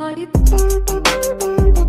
Are you